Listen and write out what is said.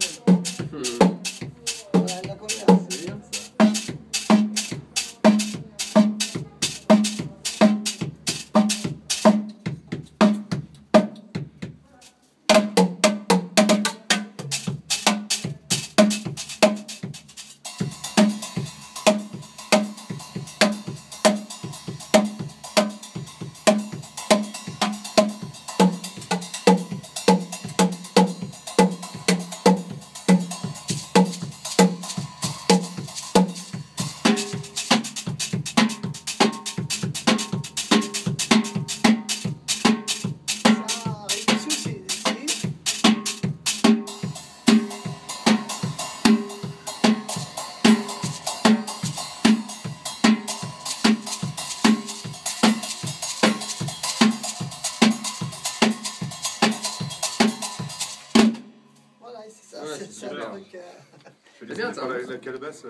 channel. Hmm. c'est ça. Ouais, c'est euh. bien, la calebasse.